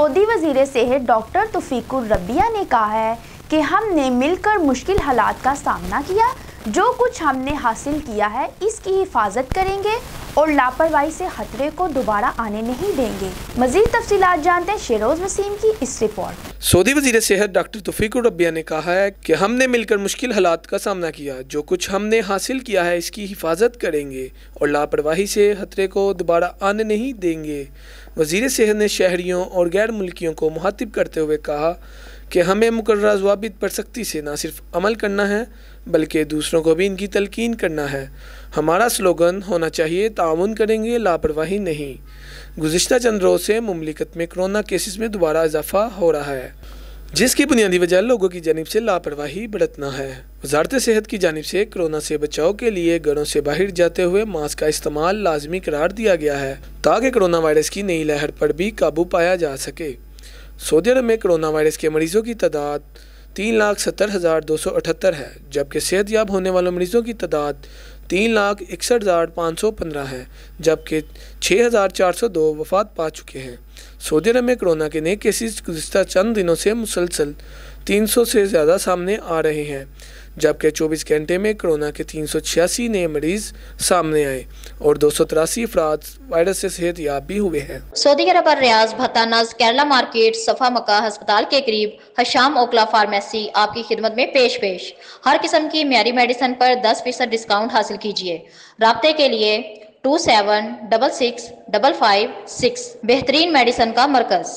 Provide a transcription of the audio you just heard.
वज़ीर सेहत डॉक्टर तोफ़ीकुर रबिया ने कहा है कि हमने मिलकर मुश्किल हालात का सामना किया। जो कुछ हमने हासिल किया है, इसकी हिफाजत करेंगे। और लापरवाही से खतरे को दोबारा आने नहीं देंगे। मजीद तफसीत जानते हैं, शेरोज वसीम की इस रिपोर्ट। सऊदी वज़ीर सेहत डॉक्टर तोफ़ीकुर रबिया ने कहा है कि हमने मिलकर मुश्किल हालात का सामना किया, जो कुछ हमने हासिल किया है, इसकी हिफाजत करेंगे और लापरवाही से खतरे को दोबारा आने नहीं देंगे। वज़ीर सेहत ने शहरियों और गैर मुल्कियों को मुहातिब करते हुए कहा कि हमें मुकर्रा जवाबित पर सख्ती से ना सिर्फ़ अमल करना है, बल्कि दूसरों को भी इनकी तलकीन करना है। हमारा स्लोगन, होना चाहिए, ताउन करेंगे, लापरवाही नहीं। गुज्त चंद रोज़ से ममलिकत में कोरोना केसेस में दोबारा इजाफा हो रहा है, जिसकी बुनियादी वजह लोगों की जानब से लापरवाही बरतना है। वजारत सेहत की जानब से कोरोना से बचाव के लिए घरों से बाहर जाते हुए मास्क का इस्तेमाल लाजमी करार दिया गया है, ताकि कोरोना वायरस की नई लहर पर भी काबू पाया जा सके। सऊदी अरब में कोरोना वायरस के मरीजों की तादाद तीन लाख सत्तर हज़ार दो सौ अठहत्तर है, जबकि सेहत याब होने वाले मरीजों की तादाद तीन लाख इकसठ हज़ार पाँच सौ पंद्रह है, जबकि छः हज़ार चार सौ दो वफात पा चुके हैं। सऊदी अरब में कोरोना के नए केसेस गुजशत चंद दिनों से मुसलसल तीन सौ से ज़्यादा सामने आ रहे हैं, जबकि 24 घंटे में कोरोना के तीन सौ छियासी नए मरीज़ सामने आए और दो सौ तिरासी अफराद वायरस से सेहत याब भी हुए हैं। सऊदी अरब और रियाज भत्तानाज केरला मार्केट, सफ़ा मक्का अस्पताल के करीब हशाम ओकला फार्मेसी आपकी खिदमत में पेश पेश हर किस्म की म्यारी मेडिसिन पर 10 फ़ीसद डिस्काउंट हासिल कीजिए। रबते के लिए two seven double six double five six बेहतरीन मेडिसन का मरकज़।